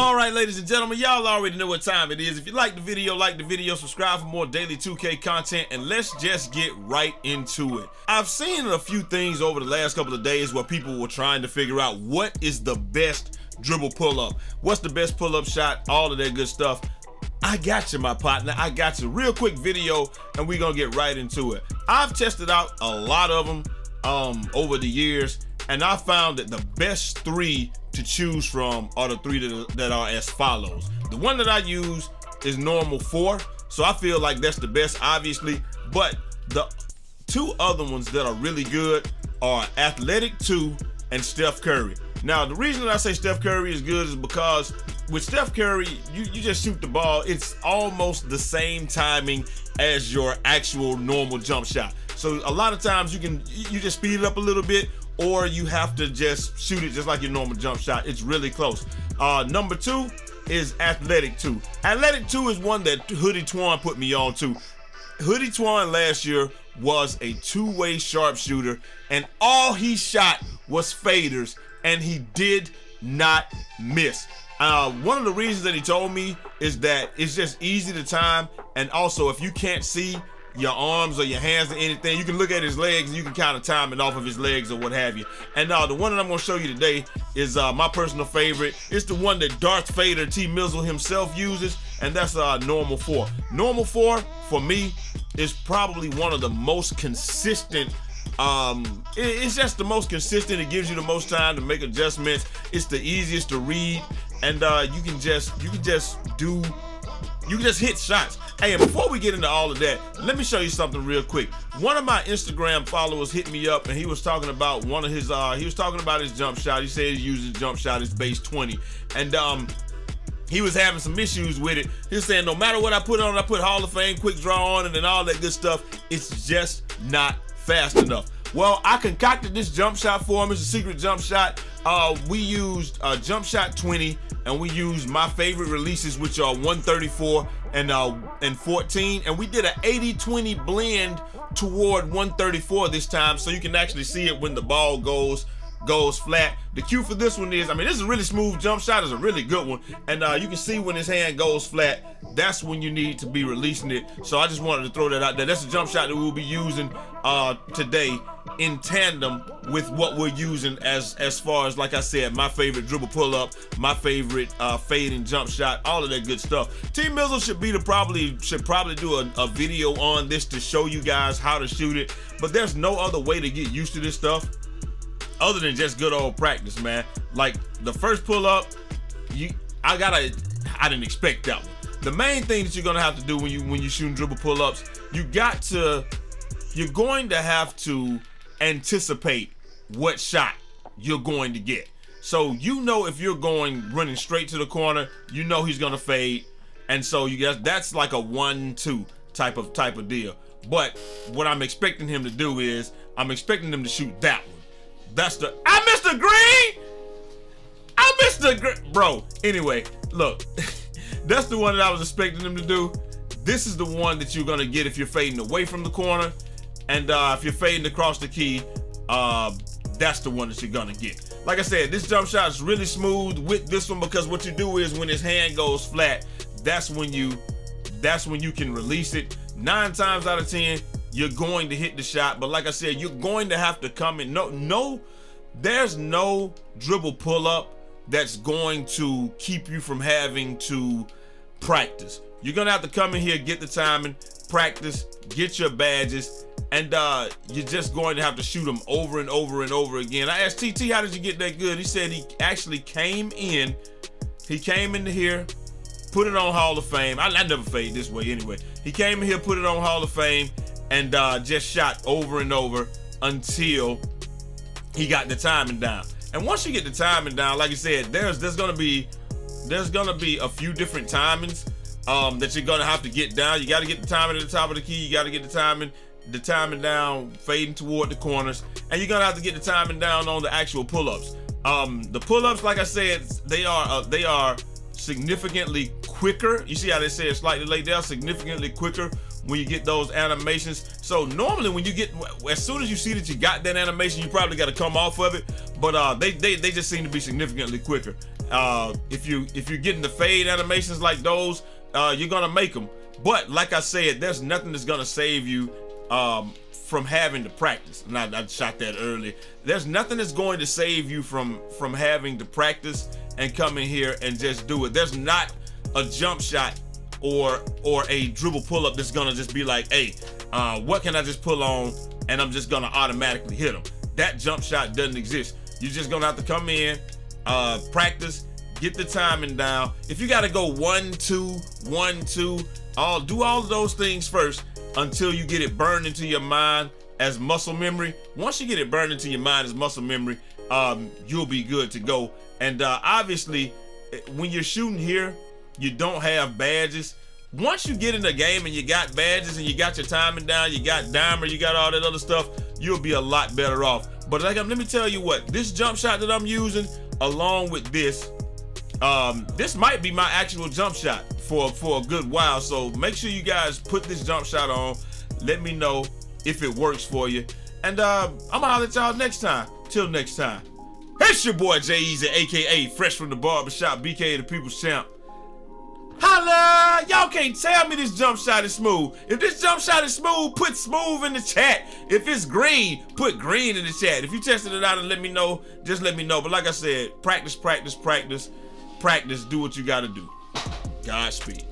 All right, ladies and gentlemen, y'all already know what time it is. If you like the video, like the video, subscribe for more daily 2K content, and let's just get right into it. I've seen a few things over the last couple of days where people were trying to figure out what is the best dribble pull-up, what's the best pull-up shot, all of that good stuff. I got you, my partner. I got you. Real quick video, and we're gonna get right into it. I've tested out a lot of them um, over the years, and I found that the best three to choose from are the three that, that are as follows. The one that I use is normal four, so I feel like that's the best, obviously. But the two other ones that are really good are Athletic 2 and Steph Curry. Now, the reason that I say Steph Curry is good is because with Steph Curry, you, you just shoot the ball. It's almost the same timing as your actual normal jump shot. So a lot of times you can you just speed it up a little bit, or you have to just shoot it just like your normal jump shot. It's really close. Uh, number two is Athletic 2. Athletic 2 is one that Hoodie Twan put me on to. Hoodie Twan last year was a two-way sharpshooter, and all he shot was faders, and he did not miss. Uh, one of the reasons that he told me is that it's just easy to time, and also if you can't see your arms or your hands or anything, you can look at his legs you can kind of time it off of his legs or what have you. And uh, the one that I'm gonna show you today is uh, my personal favorite. It's the one that Darth Vader T. Mizzle himself uses, and that's uh, normal four. Normal four for me is probably one of the most consistent um, it's just the most consistent. It gives you the most time to make adjustments. It's the easiest to read, and uh, you can just you can just do you can just hit shots. Hey, and before we get into all of that, let me show you something real quick. One of my Instagram followers hit me up and he was talking about one of his uh he was talking about his jump shot. He said he uses jump shot his base 20. And um he was having some issues with it. He was saying no matter what I put on, I put Hall of Fame quick draw on it and all that good stuff. It's just not fast enough. Well, I concocted this jump shot for him. It's a secret jump shot. Uh, we used uh, jump shot 20, and we used my favorite releases, which are 134 and uh, and 14, and we did an 80-20 blend toward 134 this time, so you can actually see it when the ball goes goes flat. The cue for this one is, I mean, this is a really smooth jump shot. It's a really good one. And uh, you can see when his hand goes flat, that's when you need to be releasing it. So I just wanted to throw that out there. That's a jump shot that we'll be using uh, today in tandem with what we're using as as far as, like I said, my favorite dribble pull-up, my favorite uh, fade and jump shot, all of that good stuff. T. Mizzle should be the probably should probably do a, a video on this to show you guys how to shoot it. But there's no other way to get used to this stuff other than just good old practice, man. Like the first pull up, you I gotta I didn't expect that one. The main thing that you're gonna have to do when you when you shooting dribble pull ups, you got to you're going to have to anticipate what shot you're going to get. So you know if you're going running straight to the corner, you know he's gonna fade, and so you guess that's like a one-two type of type of deal. But what I'm expecting him to do is I'm expecting him to shoot that one. That's the I missed the green. I missed the green, bro. Anyway, look, that's the one that I was expecting him to do. This is the one that you're gonna get if you're fading away from the corner, and uh, if you're fading across the key, uh, that's the one that you're gonna get. Like I said, this jump shot is really smooth with this one because what you do is when his hand goes flat, that's when you that's when you can release it. Nine times out of ten, you're going to hit the shot. But like I said, you're going to have to come in. No, no, there's no dribble pull up that's going to keep you from having to practice. You're gonna have to come in here, get the timing, practice, get your badges, and uh, you're just going to have to shoot them over and over and over again. I asked TT, how did you get that good? He said he actually came in, he came into here, put it on Hall of Fame. I, I never fade this way anyway. He came in here, put it on Hall of Fame, and uh, just shot over and over until he got the timing down. And once you get the timing down, like I said, there's there's gonna be there's gonna be a few different timings um, that you're gonna have to get down. You got to get the timing at the top of the key. You got to get the timing the timing down, fading toward the corners, and you're gonna have to get the timing down on the actual pull-ups. Um, the pull-ups, like I said, they are uh, they are significantly quicker. You see how they say it's slightly late? They are significantly quicker when you get those animations. So normally when you get, as soon as you see that you got that animation, you probably got to come off of it. But uh, they, they, they just seem to be significantly quicker. Uh, if you if you're getting the fade animations like those, uh, you're gonna make them. But like I said, there's nothing that's gonna save you um, from having to practice. And I, I shot that early. There's nothing that's going to save you from from having to practice and come in here and just do it. There's not a jump shot or or a dribble pull up that's gonna just be like, hey, uh, what can I just pull on and I'm just gonna automatically hit them. That jump shot doesn't exist. You're just gonna have to come in, uh, practice, get the timing down. If you gotta go one, two, one, two, all do all of those things first until you get it burned into your mind as muscle memory. Once you get it burned into your mind as muscle memory, um, you'll be good to go. And uh, obviously, when you're shooting here, you don't have badges. Once you get in the game and you got badges and you got your timing down, you got dimer, you got all that other stuff, you'll be a lot better off. But like, let me tell you what, this jump shot that I'm using, along with this, um, this might be my actual jump shot for, for a good while. So make sure you guys put this jump shot on. Let me know if it works for you. And uh, I'm gonna holler at y'all next time. Till next time. It's your boy Jai Eazy, aka Fresh from the Barbershop, BK the People's Champ. Holla! Y'all can't tell me this jump shot is smooth. If this jump shot is smooth, put smooth in the chat. If it's green, put green in the chat. If you tested it out and let me know, just let me know. But like I said, practice, practice, practice, practice. Do what you gotta do. Godspeed.